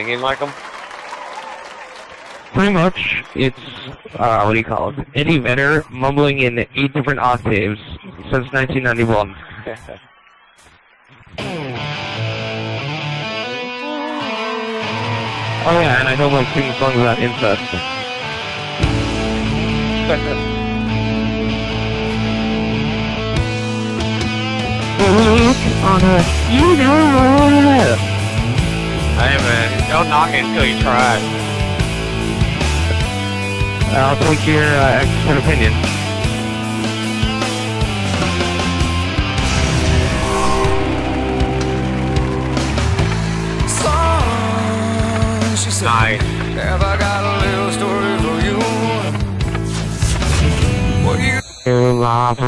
singing like them? Pretty much, it's, uh, what do you call it? Eddie Vedder mumbling in eight different octaves since 1991. Oh yeah, and I don't like singing songs about incest. On a, you know. Hey man, don't knock it until you try. I'll take your uh, expert opinion. Son, Nice. Have I got a little story for you? What you You laugh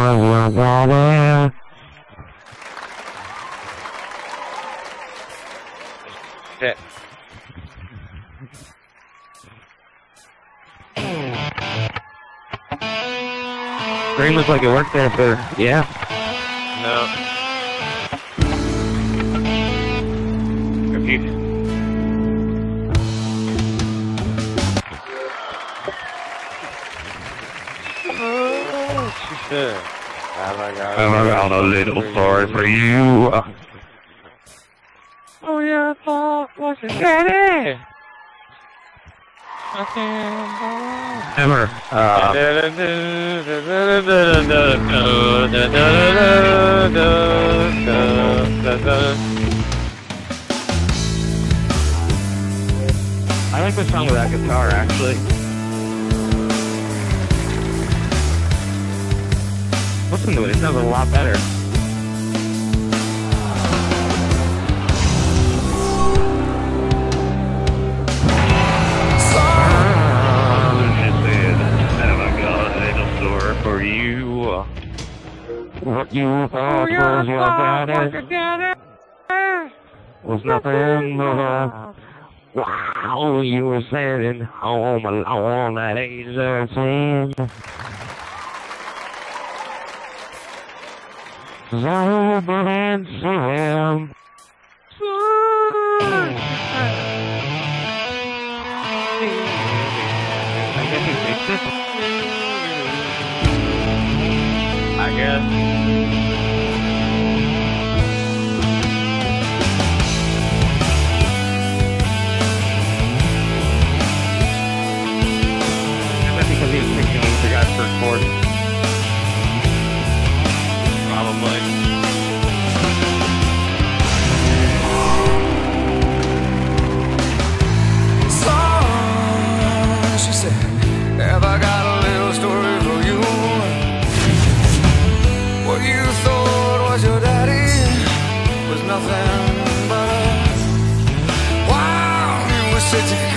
Green looks like it worked there for, yeah. No. You... Oh, she said, have I got I got a little story for you. Oh, yeah, thought was it. Hammer. I like the sound of that guitar, actually. Listen to it, it sounds a lot better. For you, what you thought was your daddy was nothing but a Wow, you were sitting home alone at age 13. Sober and slim. I guess he you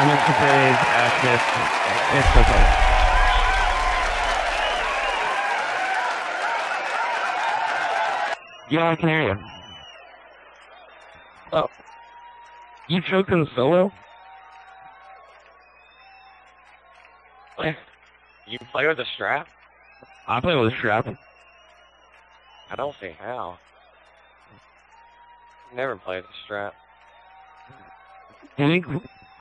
I'm in today's active. It's okay. Yeah, I can hear you. Oh. You choking solo? You play with a strap? I play with a strap. I don't see how. Never played with a strap. You think